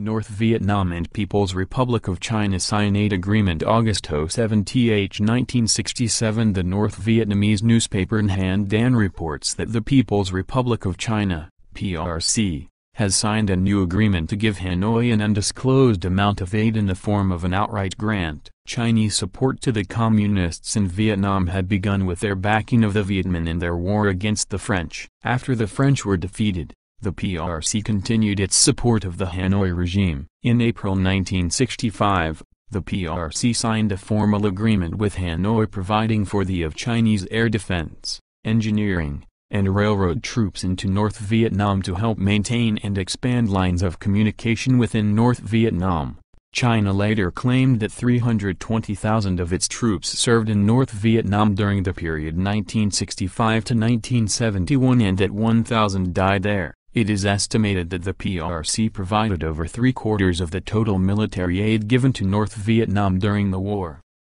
North Vietnam and People's Republic of China sign aid agreement August 07 th 1967 The North Vietnamese newspaper Nhan Dan reports that the People's Republic of China, PRC, has signed a new agreement to give Hanoi an undisclosed amount of aid in the form of an outright grant. Chinese support to the Communists in Vietnam had begun with their backing of the Vietminh in their war against the French. After the French were defeated, the PRC continued its support of the Hanoi regime. In April 1965, the PRC signed a formal agreement with Hanoi providing for the of Chinese air defense, engineering, and railroad troops into North Vietnam to help maintain and expand lines of communication within North Vietnam. China later claimed that 320,000 of its troops served in North Vietnam during the period 1965 to 1971 and that 1,000 died there. It is estimated that the PRC provided over three-quarters of the total military aid given to North Vietnam during the war.